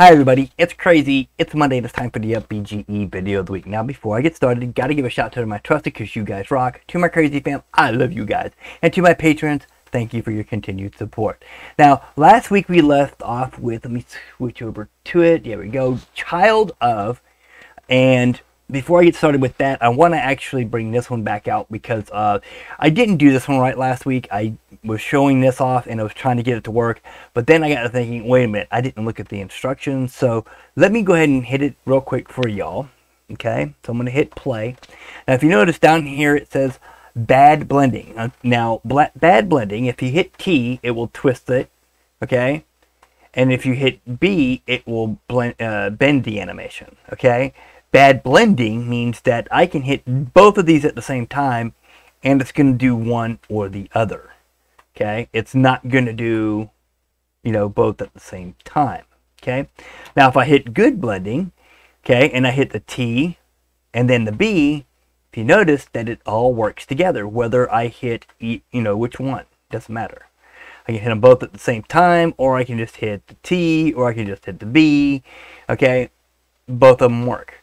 Hi everybody, it's crazy. It's Monday it's time for the BGE video of the week. Now before I get started, gotta give a shout out to my trusted because you guys rock. To my crazy fam, I love you guys. And to my patrons, thank you for your continued support. Now, last week we left off with, let me switch over to it. There we go. Child of, and before I get started with that, I want to actually bring this one back out because uh, I didn't do this one right last week. I was showing this off and I was trying to get it to work, but then I got to thinking, wait a minute, I didn't look at the instructions. So let me go ahead and hit it real quick for y'all. Okay, so I'm going to hit play. Now, if you notice down here, it says bad blending. Uh, now, bad blending, if you hit T, it will twist it. Okay, and if you hit B, it will blend, uh, bend the animation. Okay. Bad blending means that I can hit both of these at the same time and it's going to do one or the other. Okay, it's not going to do, you know, both at the same time. Okay, now if I hit good blending, okay, and I hit the T and then the B, if you notice that it all works together, whether I hit, you know, which one, doesn't matter. I can hit them both at the same time, or I can just hit the T, or I can just hit the B, okay? Both of them work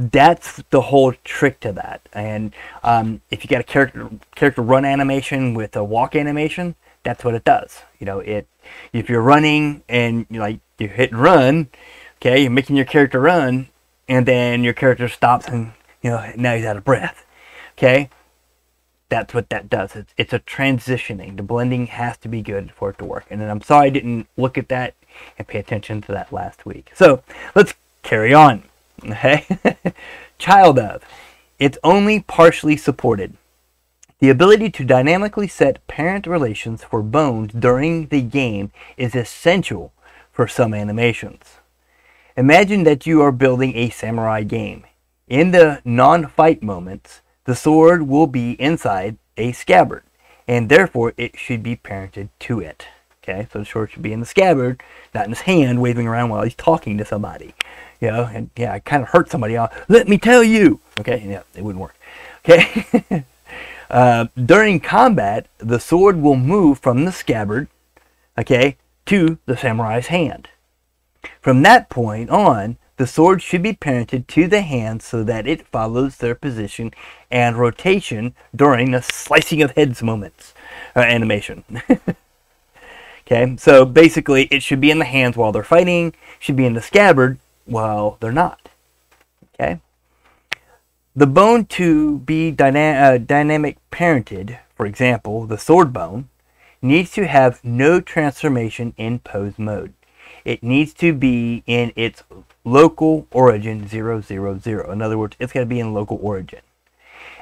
that's the whole trick to that. And um, if you got a character character run animation with a walk animation, that's what it does. You know, it if you're running and you like you hit and run, okay, you're making your character run, and then your character stops and you know now he's out of breath. Okay, that's what that does. It's it's a transitioning. The blending has to be good for it to work. And I'm sorry I didn't look at that and pay attention to that last week. So let's carry on. Okay? Child of. It's only partially supported. The ability to dynamically set parent relations for bones during the game is essential for some animations. Imagine that you are building a samurai game. In the non-fight moments, the sword will be inside a scabbard, and therefore it should be parented to it. Okay, so the sword should be in the scabbard, not in his hand, waving around while he's talking to somebody you know, and yeah, I kind of hurt somebody. Off. Let me tell you. Okay, yeah, it wouldn't work. Okay. uh, during combat, the sword will move from the scabbard, okay, to the samurai's hand. From that point on, the sword should be parented to the hand so that it follows their position and rotation during the slicing of heads moments uh, animation. okay, so basically it should be in the hands while they're fighting, should be in the scabbard well, they're not. Okay? The bone to be dyna uh, dynamic parented, for example, the sword bone, needs to have no transformation in pose mode. It needs to be in its local origin 000. In other words, it's got to be in local origin.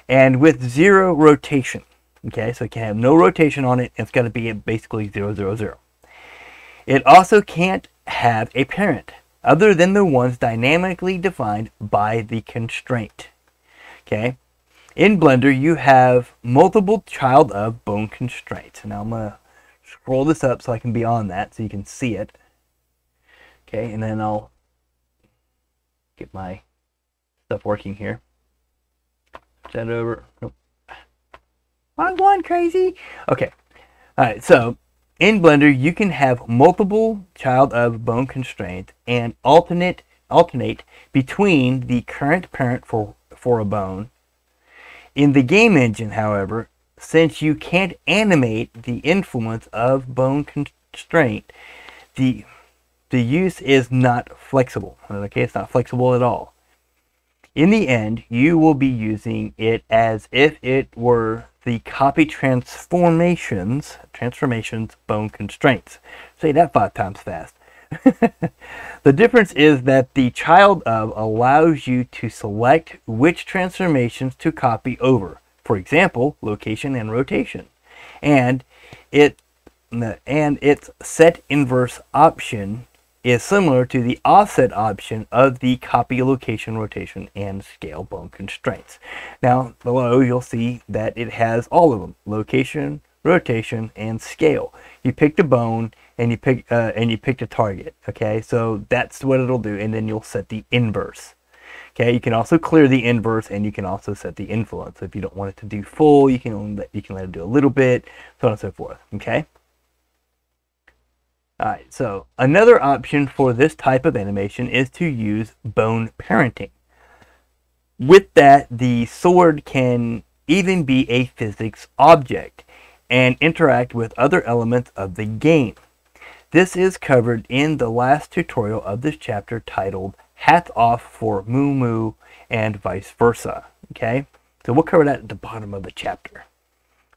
And with zero rotation, okay, so it can have no rotation on it, it's got to be basically 000. It also can't have a parent other than the ones dynamically defined by the constraint. Okay. In Blender, you have multiple child of bone constraints. Now I'm going to scroll this up so I can be on that so you can see it. Okay, and then I'll get my stuff working here. Send over. Nope. I'm going crazy. Okay. All right, so in Blender, you can have multiple child of bone constraints and alternate alternate between the current parent for, for a bone. In the game engine, however, since you can't animate the influence of bone constraint, the the use is not flexible. Okay, it's not flexible at all. In the end, you will be using it as if it were the copy transformations, transformations bone constraints. Say that five times fast. the difference is that the child of allows you to select which transformations to copy over. For example, location and rotation. And it and its set inverse option is similar to the offset option of the copy location rotation and scale bone constraints. Now below you'll see that it has all of them, location, rotation, and scale. You picked a bone and you pick uh, and you picked a target. Okay, so that's what it'll do, and then you'll set the inverse. Okay, you can also clear the inverse and you can also set the influence. so If you don't want it to do full, you can you can let it do a little bit, so on and so forth. Okay. Alright, so another option for this type of animation is to use bone parenting. With that, the sword can even be a physics object and interact with other elements of the game. This is covered in the last tutorial of this chapter titled Hats Off for Momo and vice versa. Okay, so we'll cover that at the bottom of the chapter.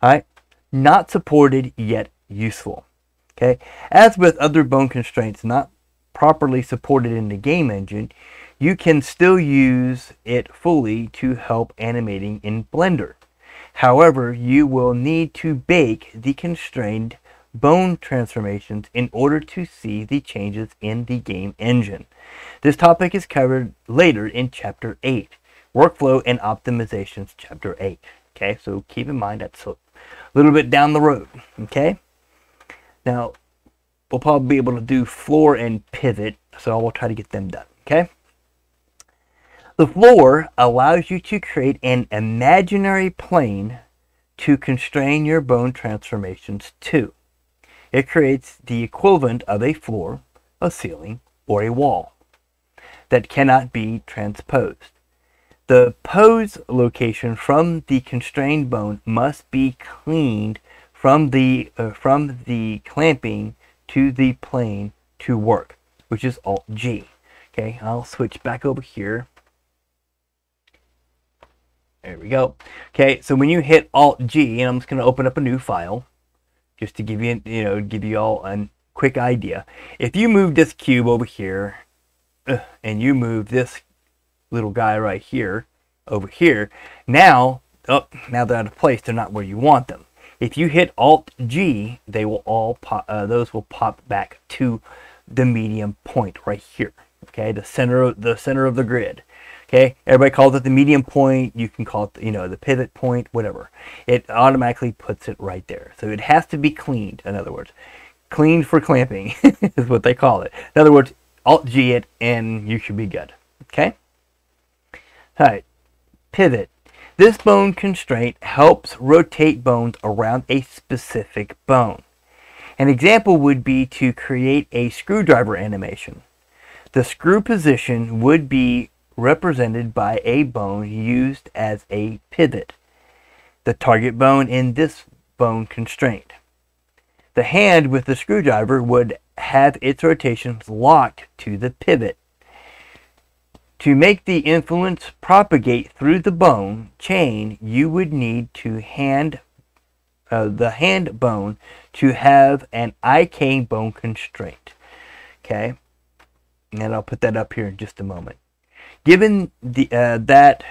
Alright, not supported yet useful. Okay, as with other bone constraints not properly supported in the game engine, you can still use it fully to help animating in Blender. However, you will need to bake the constrained bone transformations in order to see the changes in the game engine. This topic is covered later in Chapter 8, Workflow and Optimizations Chapter 8. Okay, so keep in mind that's a little bit down the road. Okay, now we'll probably be able to do floor and pivot, so I will try to get them done. Okay. The floor allows you to create an imaginary plane to constrain your bone transformations to. It creates the equivalent of a floor, a ceiling, or a wall that cannot be transposed. The pose location from the constrained bone must be cleaned from the, uh, from the clamping to the plane to work, which is Alt G. Okay, I'll switch back over here there we go. Okay, so when you hit Alt G, and I'm just going to open up a new file, just to give you, you know, give you all a quick idea. If you move this cube over here, and you move this little guy right here over here, now, oh, now they're out of place. They're not where you want them. If you hit Alt G, they will all pop. Uh, those will pop back to the medium point right here. Okay, the center, of the center of the grid. Okay, everybody calls it the medium point. You can call it, you know, the pivot point, whatever. It automatically puts it right there. So it has to be cleaned, in other words. Cleaned for clamping is what they call it. In other words, Alt-G it and you should be good. Okay? All right, pivot. This bone constraint helps rotate bones around a specific bone. An example would be to create a screwdriver animation. The screw position would be represented by a bone used as a pivot, the target bone in this bone constraint. The hand with the screwdriver would have its rotations locked to the pivot. To make the influence propagate through the bone chain, you would need to hand uh, the hand bone to have an IK bone constraint. Okay, and I'll put that up here in just a moment. Given the, uh, that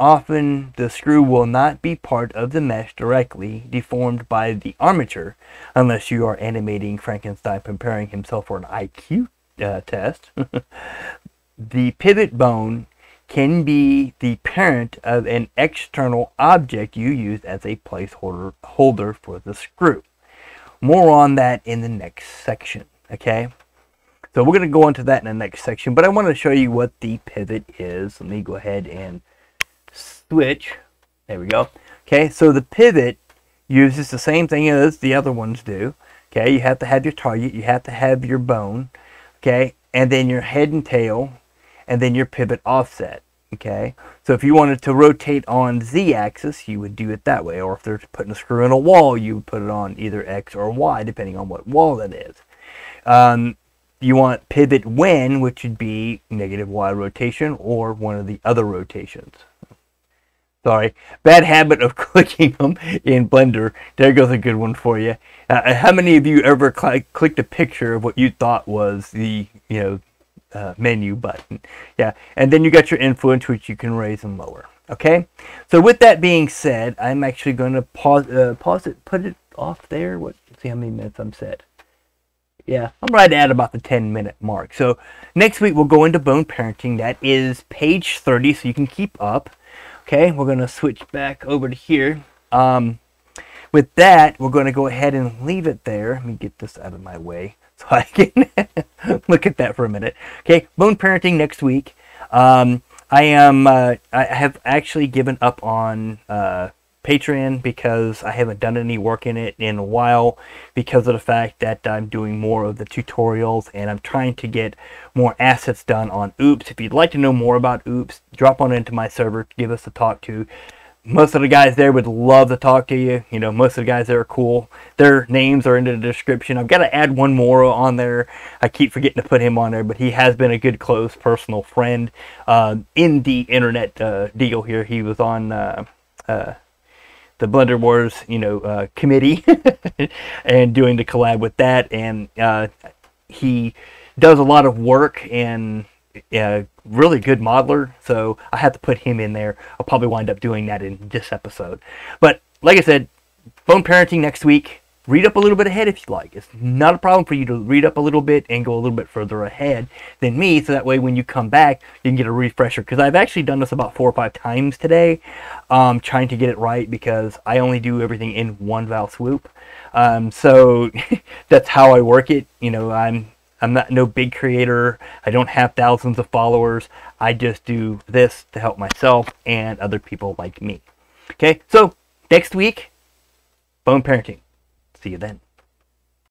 often the screw will not be part of the mesh directly deformed by the armature unless you are animating Frankenstein preparing himself for an IQ uh, test. the pivot bone can be the parent of an external object you use as a placeholder holder for the screw. More on that in the next section, okay? So we're going to go into that in the next section, but I want to show you what the pivot is. Let me go ahead and switch. There we go. Okay, so the pivot uses the same thing as the other ones do. Okay, you have to have your target, you have to have your bone, okay, and then your head and tail, and then your pivot offset. Okay, so if you wanted to rotate on z-axis, you would do it that way, or if they're putting a screw in a wall, you would put it on either x or y, depending on what wall that is. Um, you want pivot when, which would be negative y rotation or one of the other rotations. Sorry, bad habit of clicking them in Blender. There goes a good one for you. Uh, how many of you ever cl clicked a picture of what you thought was the you know uh, menu button? Yeah, and then you got your influence, which you can raise and lower. Okay, so with that being said, I'm actually going to pause uh, pause it, put it off there. What? See how many minutes I'm set. Yeah, I'm right at about the 10 minute mark. So next week we'll go into bone parenting. That is page 30, so you can keep up. Okay, we're going to switch back over to here. Um, with that, we're going to go ahead and leave it there. Let me get this out of my way so I can look at that for a minute. Okay, bone parenting next week. Um, I am. Uh, I have actually given up on uh, Patreon because I haven't done any work in it in a while because of the fact that I'm doing more of the tutorials and I'm trying to get more assets done on Oops. If you'd like to know more about Oops, drop on into my server, give us a talk to most of the guys there would love to talk to you. You know, most of the guys there are cool. Their names are in the description. I've got to add one more on there. I keep forgetting to put him on there, but he has been a good, close, personal friend uh, in the internet uh, deal here. He was on uh, uh the Blender Wars, you know, uh, committee and doing the collab with that. And uh, he does a lot of work and really good modeler, so I have to put him in there. I'll probably wind up doing that in this episode. But like I said, bone parenting next week. Read up a little bit ahead if you like. It's not a problem for you to read up a little bit and go a little bit further ahead than me, so that way when you come back, you can get a refresher. Because I've actually done this about four or five times today, um, trying to get it right because I only do everything in one val swoop. Um, so that's how I work it. You know, I'm I'm not no big creator. I don't have thousands of followers. I just do this to help myself and other people like me. Okay, so next week, bone parenting. See you then.